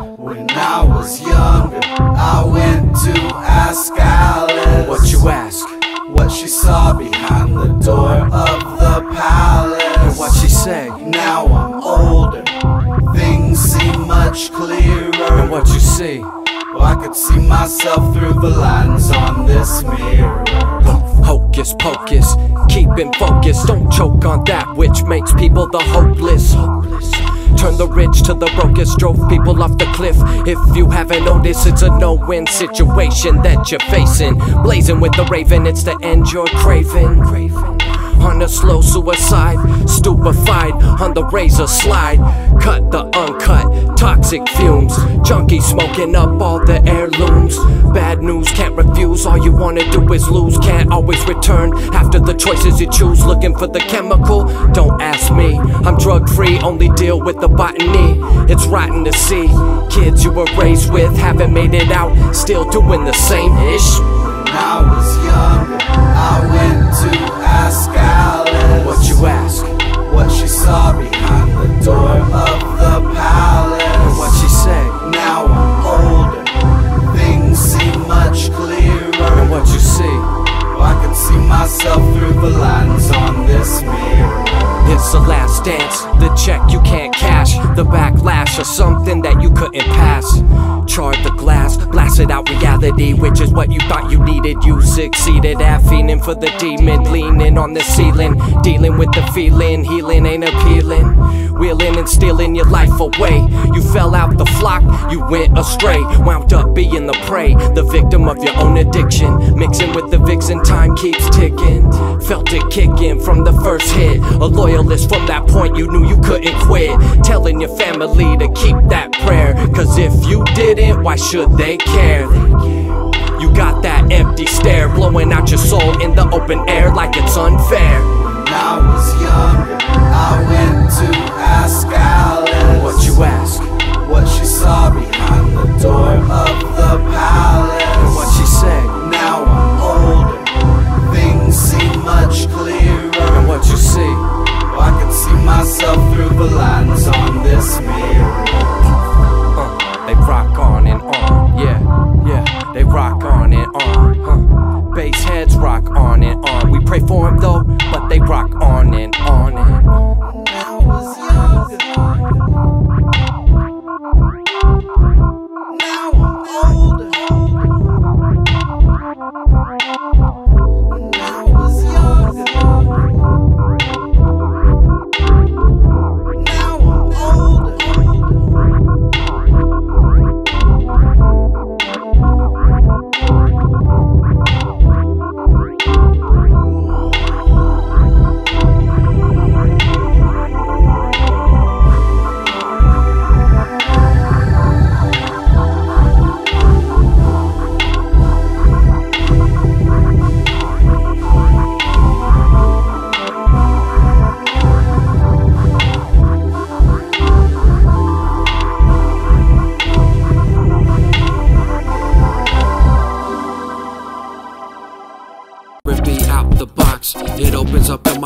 When I was younger, I went to ask Alice What you ask? what she saw behind the door of the palace. And What she said Now I'm older, things seem much clearer. And what you see? Well, I could see myself through the lines on this mirror. Hocus pocus, keeping focus. Don't choke on that which makes people the hopeless. Turn the rich to the brokest, drove people off the cliff. If you haven't noticed, it's a no win situation that you're facing. Blazing with the raven, it's the end you're craving. On a slow suicide, stupefied on the razor slide. Cut the uncut, toxic fumes. Junkie smoking up all the heirlooms. Bad news, can't refuse. All you wanna do is lose. Can't always return after the choices you choose. Looking for the chemical? Don't ask me. I'm drug free, only deal with the botany. It's rotten to see. Kids you were raised with haven't made it out, still doing the same ish. I was younger, I went to What you ask? what she saw behind the door of the palace. And What she say? Now I'm older, things seem much clearer. And what you see? Well, I can see myself through the lines on this mirror. It's the last dance, the check you can't cash, the backlash of something that blasted out reality, which is what you thought you needed. You succeeded at fiending for the demon, leaning on the ceiling, dealing with the feeling, healing ain't appealing. Wheeling and stealing your life away. You fell out the flock, you went astray, wound up being the prey, the victim of your own addiction. Mixing with the vixen, time keeps ticking. Felt it kicking from the first hit. A loyalist from that point, you knew you couldn't quit. Telling your family to keep that prayer. Cause if you didn't, why should they care? You got that empty stare, blowing out your soul in the open air like it's unfair. When I was younger, I went to ask Alice What you ask? what she saw behind the door of the palace.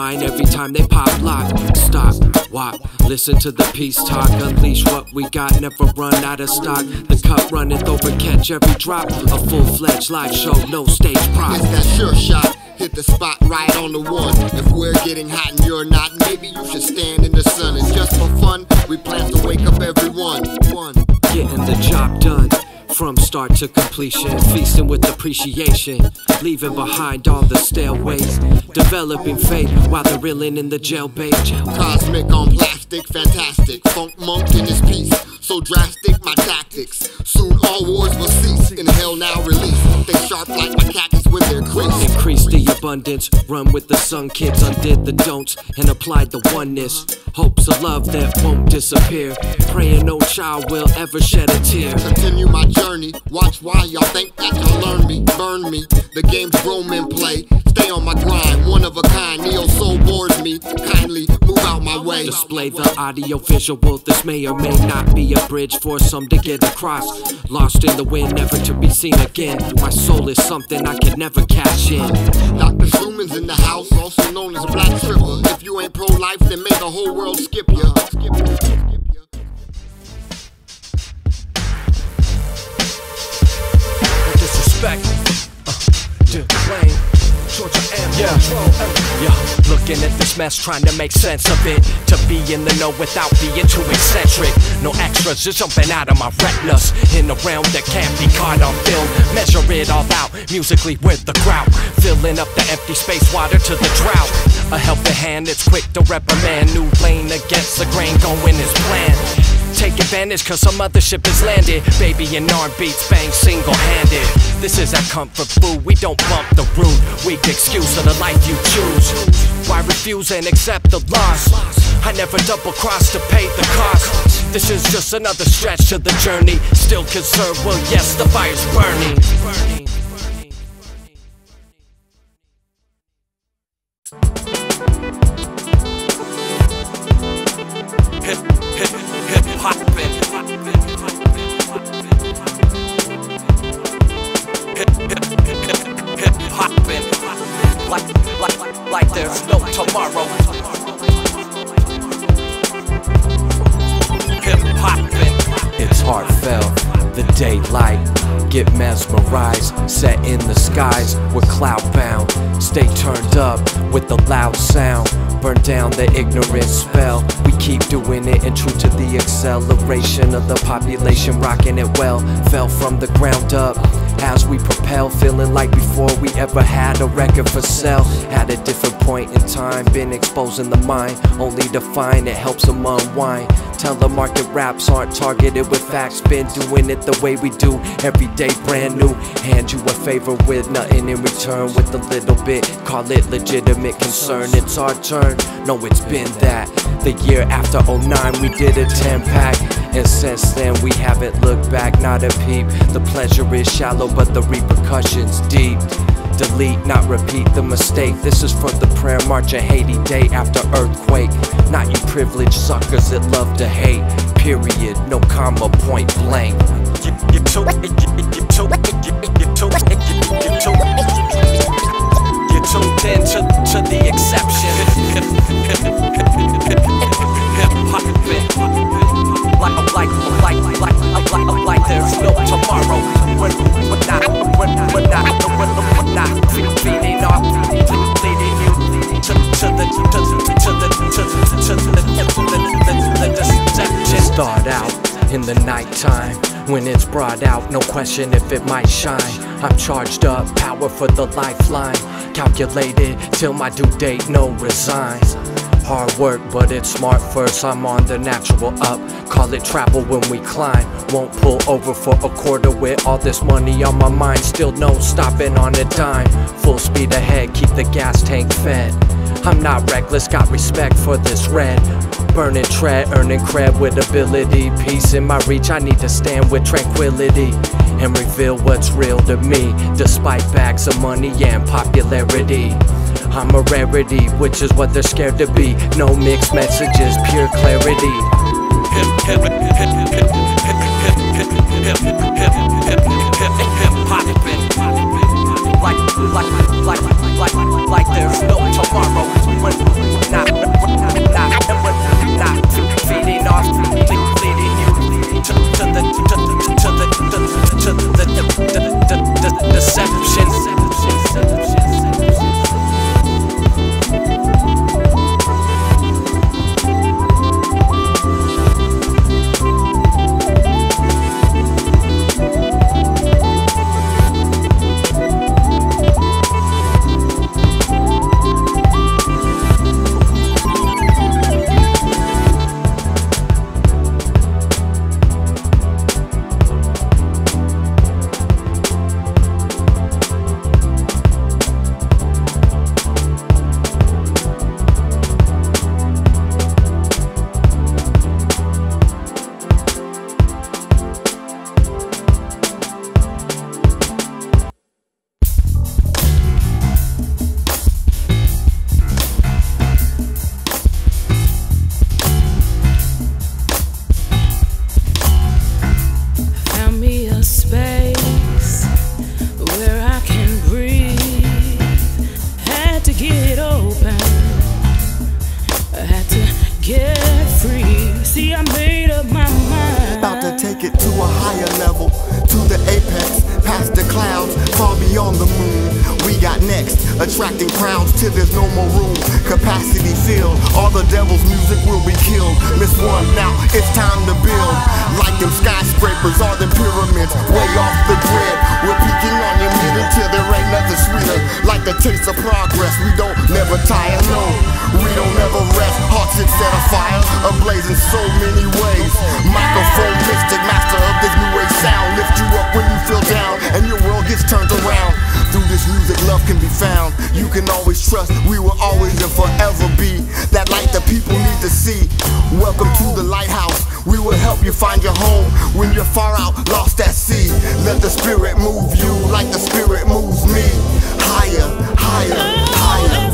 Mind every time they pop lock. Stop, walk, listen to the peace talk. Unleash what we got, never run out of stock. The cup runneth over, catch every drop. A full fledged live show, no stage prop. It's that sure shot. Hit the spot right on the one. If we're getting hot and you're not, maybe you should stand in the sun. And just for fun, we plan to wake up everyone. One. Getting the job done. From start to completion, feasting with appreciation, leaving behind all the stairways, developing faith while they're reeling in the jailbait. Cosmic on plastic, fantastic. Funk monk in his piece. So drastic, my tactics. Soon all wars will cease. Inhale now, release. They sharp like my khakis when they're creased. Increase the abundance, run with the sun kids, undid the don'ts, and applied the oneness. Hopes of love that won't disappear. Praying no child will ever shed a tear. Continue my journey. Watch why y'all think that y'all learn me, burn me. The game's grown men play. Stay on my grind, one of a kind. Neo soul bores me. Kindly move out my way. Display the audio visual. This may or may not be a bridge for some to get across. Lost in the wind, never to be seen again. My soul is something I can never cash in. Dr. Schuman's in the house, also known as Black Stripper. If you ain't pro life, then may the whole world skip ya. Skip ya. respect. Uh, yeah. yeah. Looking at this mess, trying to make sense of it. To be in the know without being too eccentric. No extras, just jumping out of my retinas. In a realm that can't be caught on film. Measure it all out, musically with the crowd. Filling up the empty space, water to the drought. A helping hand, it's quick to reprimand. New lane against the grain, going as planned. Take advantage cause some other ship has landed. Baby and arm beats bang single-handed. This is our comfort food, we don't bump the root. Weak excuse of the life you choose. Why refuse and accept the loss? I never double cross to pay the cost. This is just another stretch of the journey. Still concerned, well yes, the fire's burning down the ignorant spell. We keep doing it and true to the acceleration of the population, rocking it well. Fell from the ground up as we propel, feeling like before we ever had a record for sale. At a different point in time, been exposing the mind, only to find it helps them unwind. Telemarket raps aren't targeted with facts, been doing it the way we do, every day brand new. Hand you a favor with nothing in return, with a little bit, call it legitimate concern. It's our turn, no, it's been that. The year after 09, we did a 10 pack. And since then, we haven't looked back, not a peep. The pleasure is shallow, but the repercussions deep. Delete, not repeat the mistake. This is for the prayer march of Haiti day after earthquake. Not you privileged suckers that love to hate. Period, no comma, point blank. You, you too, you, you, you too, you, you too, you, you too. You tuned in to, to the exception. Like, like, like, like, like, like, like there's no tomorrow. When, Start out in the nighttime when it's brought out, no question if it might shine. I'm charged up, power for the lifeline. Calculated till my due date, no resigns. Hard work, but it's smart first. I'm on the natural up. Call it travel when we climb. Won't pull over for a quarter with all this money on my mind. Still no stopping on a dime. Full speed ahead, keep the gas tank fed. I'm not reckless, got respect for this red. Burning tread, earning cred with ability. Peace in my reach, I need to stand with tranquility and reveal what's real to me, despite bags of money and popularity. I'm a rarity, which is what they're scared to be. No mixed messages, pure clarity. Hip, hip, hip, Like, there's no tomorrow. When not, when not, when not feeding off, leading you to, to the, to the, to the, to the, to the, the, the, the, the ablaze in so many ways. Microphone mystic, master of this new age sound. Lift you up when you feel down, and your world gets turned around. Through this music, love can be found. You can always trust, we will always and forever be that light that people need to see. Welcome to the lighthouse. We will help you find your home when you're far out, lost at sea. Let the spirit move you like the spirit moves me. Higher, higher, higher.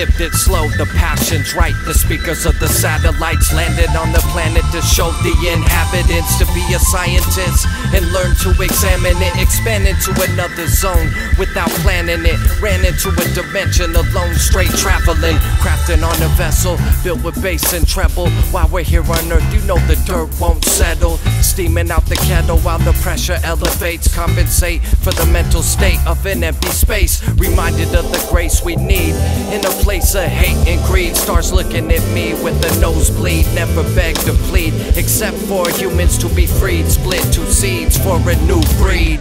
And sipped it slow, the passion's right. The speakers of the satellites landed on the planet to show the inhabitants to be a scientist and learn to examine it. Expand into another zone without planning it. Ran into a dimension alone, straight traveling. Crafting on a vessel built with bass and treble. While we're here on earth, you know the dirt won't settle. Steaming out the kettle while the pressure elevates. Compensate for the mental state of an empty space. Reminded of the grace we need in a place of hate and greed. starts looking at me with a nosebleed. Never beg to plead, except for humans to be freed. Split two seeds for a new breed.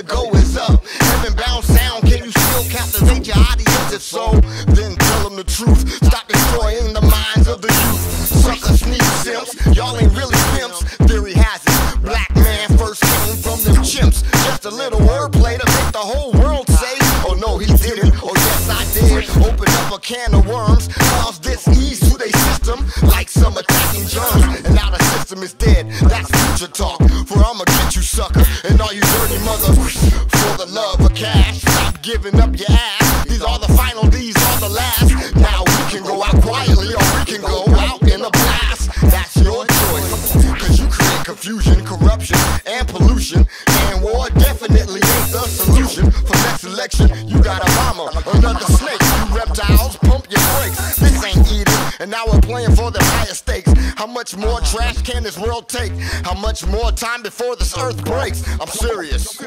To go much more time before this earth breaks? I'm serious,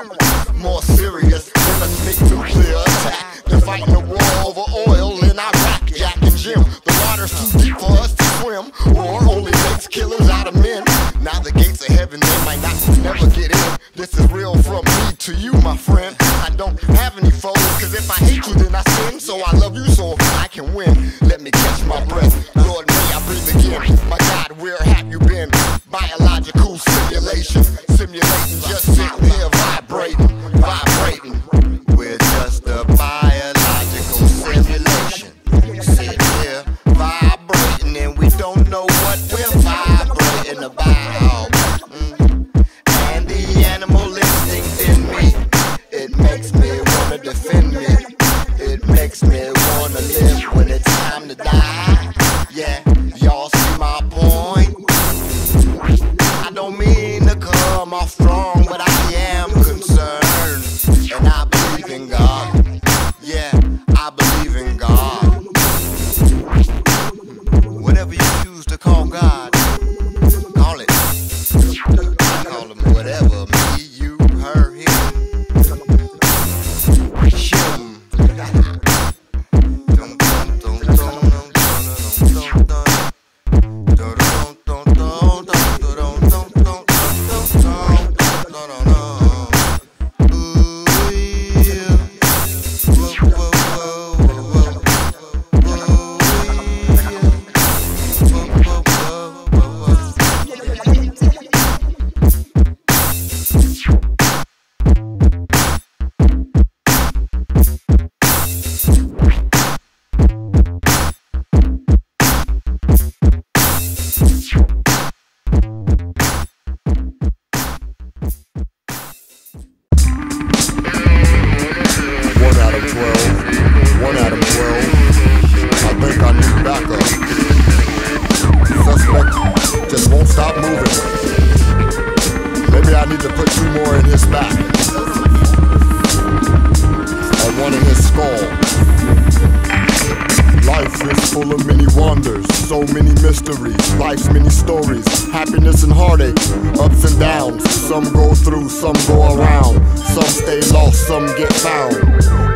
some go around, some stay lost, some get found.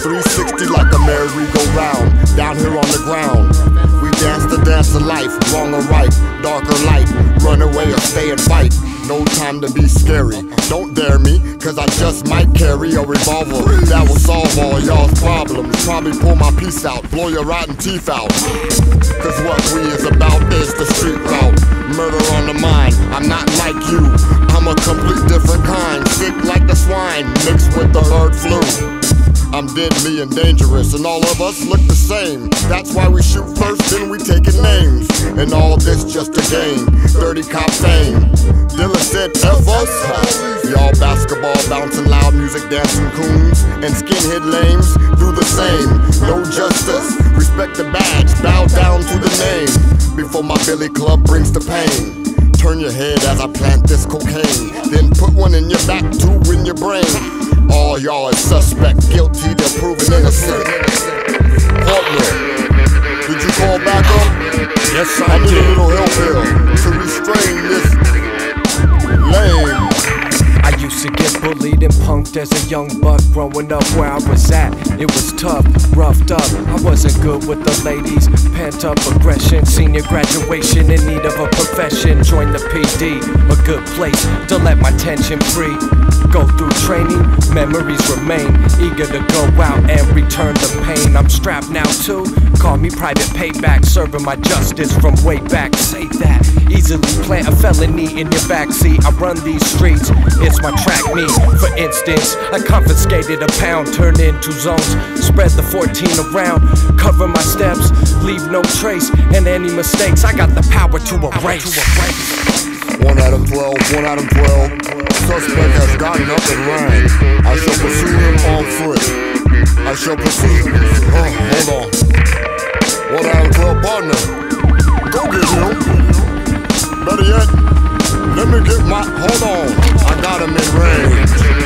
360 like a merry-go-round, down here on the ground. We dance the dance of life, wrong or right, dark or light, run away or stay and fight. No time to be scary. Don't dare me, cause I just might carry a revolver that will solve all y'all's problems. Probably pull my piece out, blow your rotten teeth out. Cause what we is about is the street route. Murder on the mind, I'm not like you. I'm a complete different kind. Sick like the swine, mixed with the bird flu. I'm deadly and dangerous, and all of us look the same. That's why we shoot first, then we taking names. And all this just a game, 30 cop fame. Dilla said F us. Y'all basketball bouncing loud music dancing coons. And skinhead lames do the same. No justice, respect the badge, bow down to the name. Before my billy club brings the pain. Turn your head as I plant this cocaine. Then put one in your back, two in your brain. All y'all is suspect, guilty, they're proven innocent. Partner, did you call back up? Yes, I I need a little help here to restrain this as a young buck growing up where I was at. It was tough, roughed up. I wasn't good with the ladies. Pent up aggression, senior graduation in need of a profession. Join the PD, a good place to let my tension free. Go through training, memories remain. Eager to go out and return the pain. I'm strapped now too. Call me private payback, serving my justice from way back. Say that Easily plant a felony in your backseat. I run these streets, it's my track meet. For instance, I confiscated a pound, turned into zones. Spread the 14 around, cover my steps, leave no trace. And any mistakes, I got the power to erase. One out of 12, one out of twelve. Suspect has gotten up and ran. I shall pursue him on foot. I shall pursue. Oh, hold on. One out of twelve, partner. Go get him. Better yet, let me get my. Hold on. I got him in range.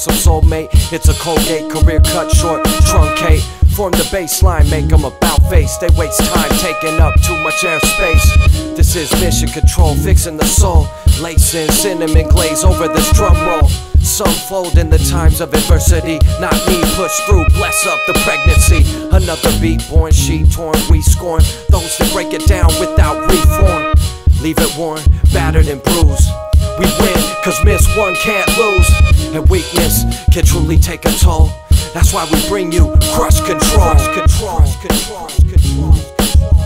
Some soulmate. It's a Colgate career cut short, truncate. Form the baseline, make them about face. They waste time taking up too much airspace. This is mission control, fixing the soul. Lacing cinnamon glaze over this drum roll. Some fold in the times of adversity. Not me, push through, bless up the pregnancy. Another beat born, she torn, we scorn those that break it down without reform. Leave it worn, battered and bruised. We win, cause miss one can't lose. And weakness can truly take a toll. That's why we bring you crush control. Crush control. Crush control. control.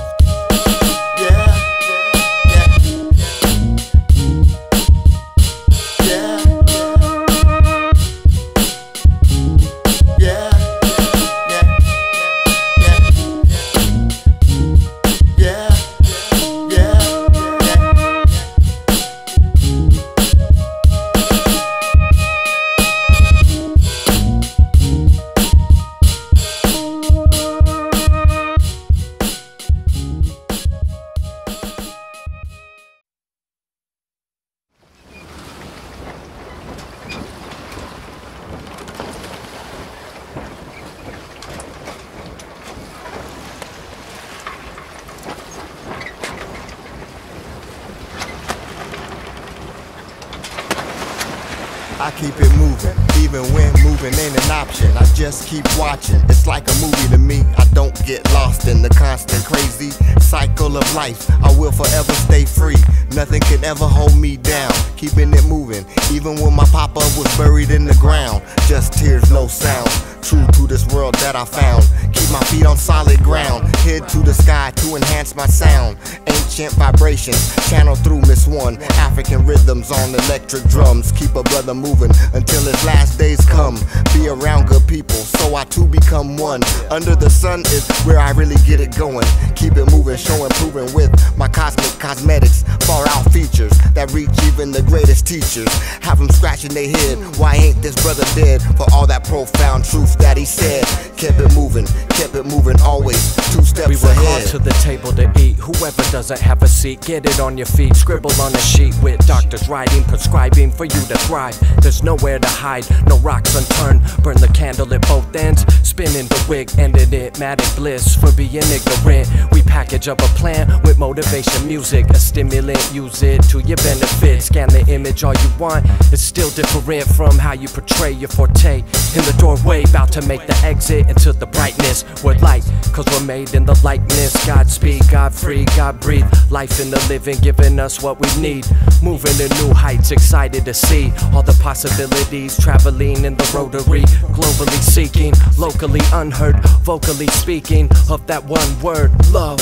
To the sky to enhance my sound. Ancient vibrations channel through Miss One. African rhythms on electric drums. Keep a brother moving until his last days come. Be around good people, so I too become one. Under the sun is where I really get it going. Keep it moving, showing, proving with my cosmic cosmetics. Far out features that reach even the greatest teachers. Have them scratching their head. Why ain't this brother dead? For all that profound truth that he said. Kept it moving, kept it moving always two steps We work hard to the table to eat. Whoever doesn't have a seat, get it on your feet. Scribble on a sheet with doctors writing, prescribing for you to thrive. There's nowhere to hide, no rocks unturned. Burn the candle at both ends, spinning the wig, ending it. Matic bliss for being ignorant. We package up a plan with motivation music, a stimulant. Use it to your benefit. Scan the image all you want. It's still different from how you portray your forte. In the doorway, about to make the exit into the brightness. We're light, cause we're made in the likeness. God speak, God free, God breathe. Life in the living, giving us what we need. Moving to new heights, excited to see all the possibilities. Traveling in the rotary, globally seeking, locally unheard, vocally speaking of that one word, love.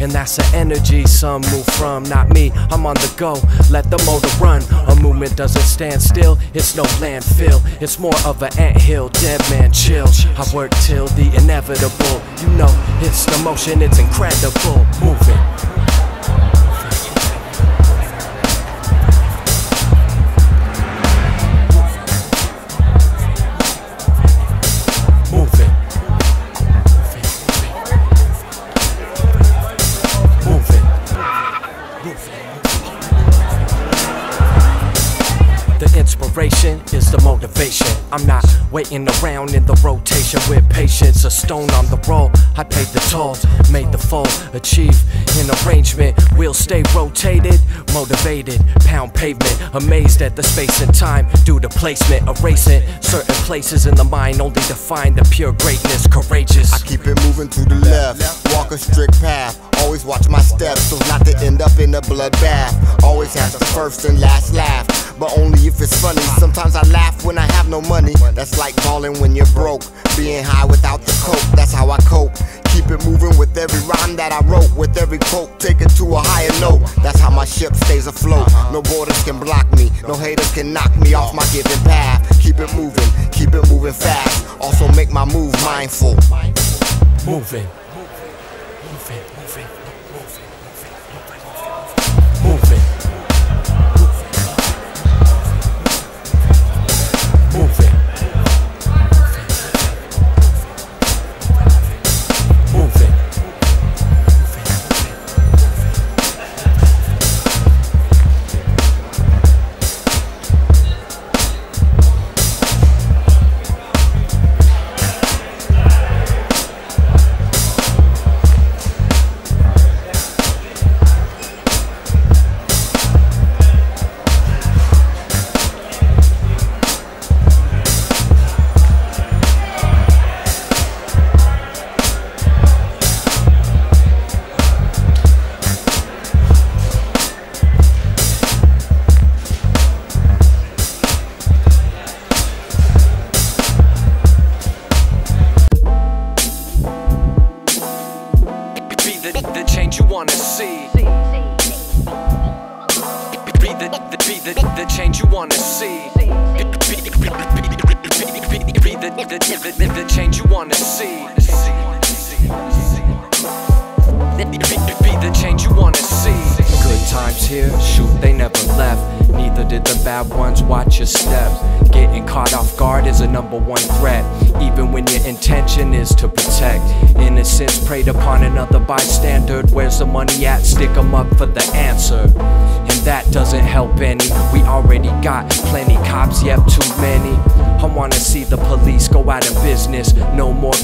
And that's the energy some move from, not me. I'm on the go, let the motor run. A movement doesn't stand still, it's no landfill. It's more of an anthill, dead man chill. I work till the inevitable. You know, it's the motion, it's incredible. Moving. Inspiration is the motivation. I'm not waiting around in the rotation with patience. A stone on the roll, I paid the tolls, made the fall, achieve an arrangement. We'll stay rotated, motivated, pound pavement. Amazed at the space and time due to placement, erasing certain places in the mind only to find the pure greatness. Courageous. I keep it moving to the left, walk a strict path. Always watch my steps so not to end up in a bloodbath. Always have the first and last laugh, but only if it's funny. Sometimes I laugh when I have no money. That's like balling when you're broke. Being high without the coke, that's how I cope. Keep it moving with every rhyme that I wrote, with every quote, take it to a higher note. That's how my ship stays afloat. No borders can block me, no haters can knock me off my given path. Keep it moving, keep it moving fast. Also make my move mindful. Moving.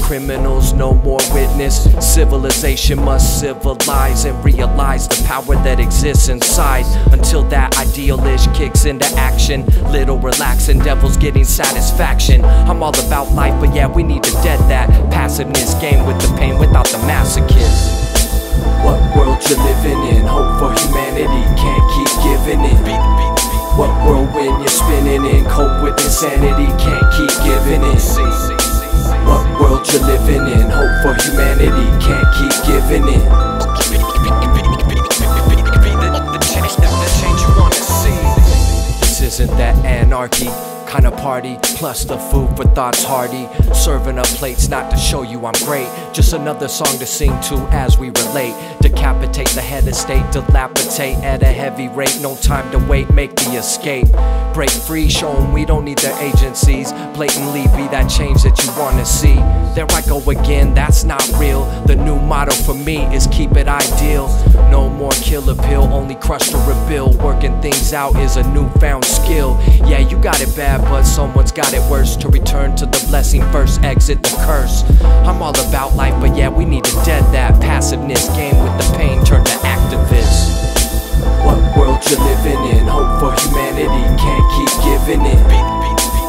Criminals, no more witness. Civilization must civilize and realize the power that exists inside. Until that idealish kicks into action. Little relaxing, devils getting satisfaction. I'm all about life, but yeah, we need to dead that. Passiveness game with the pain without the masochist. What world you living in? Hope for humanity, can't keep giving in. What whirlwind you're spinning in? Cope with insanity, can't keep giving in. World you're living in? Hope for humanity, can't keep giving in. This isn't that anarchy, kind of party. Plus the food for thoughts hearty. Serving up plates not to show you I'm great. Just another song to sing to as we relate. Decapitate the head of state, dilapidate at a heavy rate. No time to wait, make the escape. Break free, show 'em we don't need their agencies. Blatantly be that change that you wanna see. There I go again, that's not real. The new motto for me is keep it ideal. No more killer pill, only crush to rebuild. Working things out is a newfound skill. Yeah, you got it bad, but someone's got it worse. To return to the blessing first, exit the curse. I'm all about life, but yeah, we need to dead that passiveness game with the pain turn to activists. What world you living in? Hope for humanity, can't keep giving in.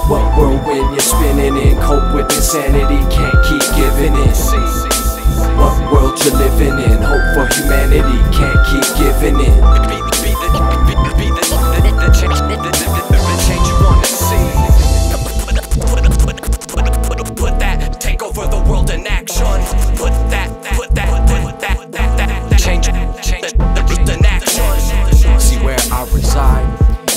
What whirlwind you're spinning in? Cope with insanity, can't keep giving in. What you living in? Hope for humanity, can't keep giving in. You wanna see. Put, that, take over the world in action. Put that, put that, put that, that, that, change, action. See where I reside.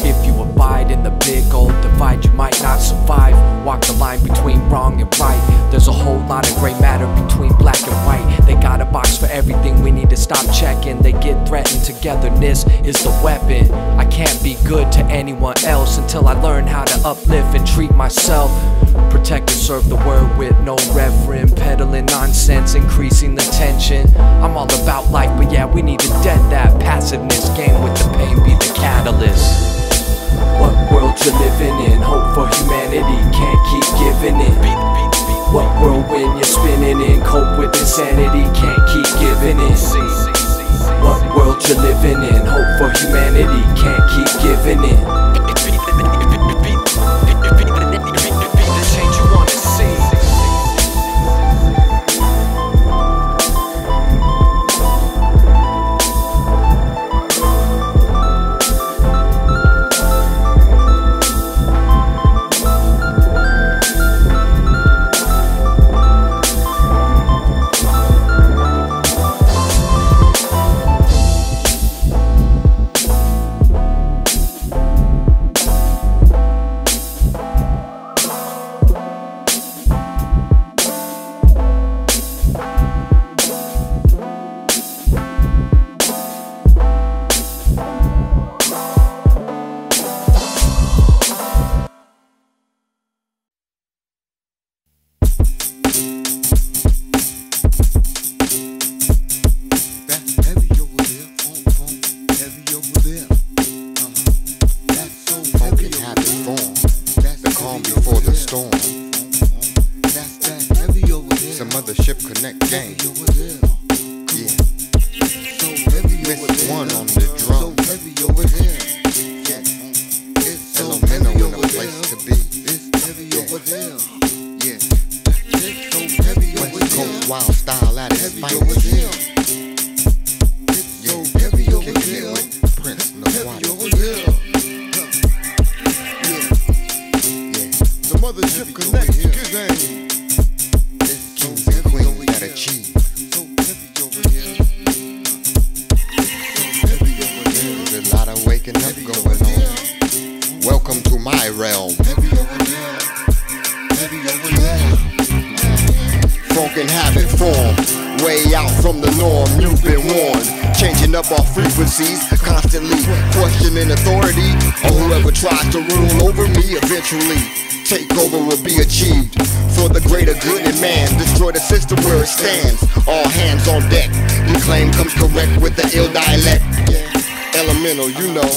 If you abide in the big old divide, you might not survive. Walk the line between wrong and right. There's a whole lot of gray matter between black and white. They got a box for everything, we need to stop checking. They get threatened, togetherness is the weapon. I can't be good to anyone else until I learn how to uplift and treat myself. Protect and serve the word with no reverend, peddling nonsense, increasing the tension. I'm all about life, but yeah, we need to dead that passiveness game with the pain be the catalyst. What world you living in? Hope for humanity, can't keep giving you're Cope with insanity, can't keep giving in. What world you living in? Hope for humanity, can't keep giving in. Ship connect gang. Claim comes correct with the ill dialect. Elemental, you know.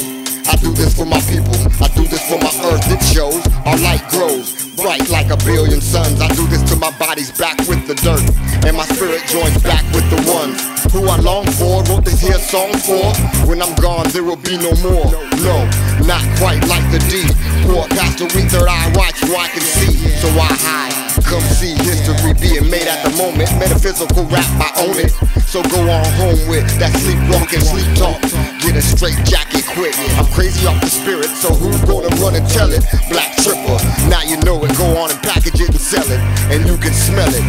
I do this for my people. I do this for my earth. It shows our light grows bright like a billion suns. I do this till my body's back with the dirt, and my spirit joins back with the ones who I long for. Wrote this here song for. When I'm gone, there will be no more. No, not quite like the D. Poor pastor, we third eye watch so I can see. So I hide. Come see history being made at the moment. Metaphysical rap, I own it. So go on home with that sleepwalking, sleep talk. Get a straight jacket quick. I'm crazy off the spirit, so who's gonna run and tell it? Black tripper, now you know it. Go on and package it and sell it, and you can smell it.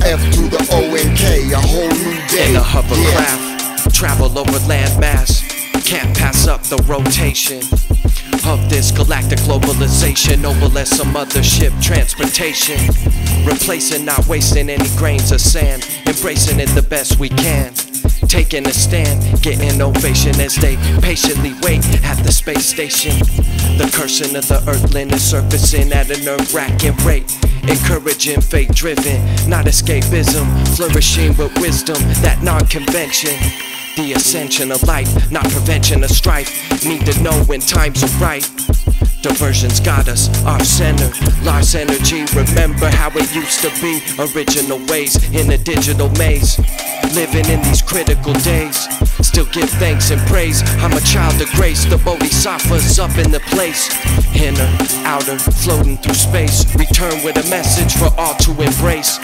F to the O and K, a whole new day. In a Yeah. hovercraft, travel over land mass. Can't pass up the rotation. of this galactic globalization, noble as some other ship transportation. Replacing, not wasting any grains of sand, embracing it the best we can. Taking a stand, getting ovation as they patiently wait at the space station. The cursing of the earthling is surfacing at a nerve wracking rate. Encouraging fate driven, not escapism, flourishing with wisdom, that non convention. The ascension of life, not prevention of strife. Need to know when times are right. Diversions got us off center, lost energy. Remember how it used to be. Original ways in a digital maze. Living in these critical days. Still give thanks and praise. I'm a child of grace. The bodhisattva's up in the place. Inner, outer, floating through space. Return with a message for all to embrace.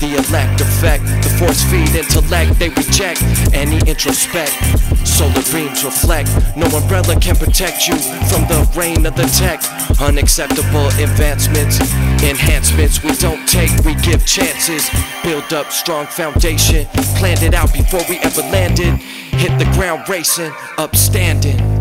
The elect effect, the force feed intellect, they reject any introspect. Solar beams reflect, no umbrella can protect you from the rain of the tech. Unacceptable advancements, enhancements we don't take, we give chances. Build up strong foundation, planned it out before we ever landed. Hit the ground racing, upstanding.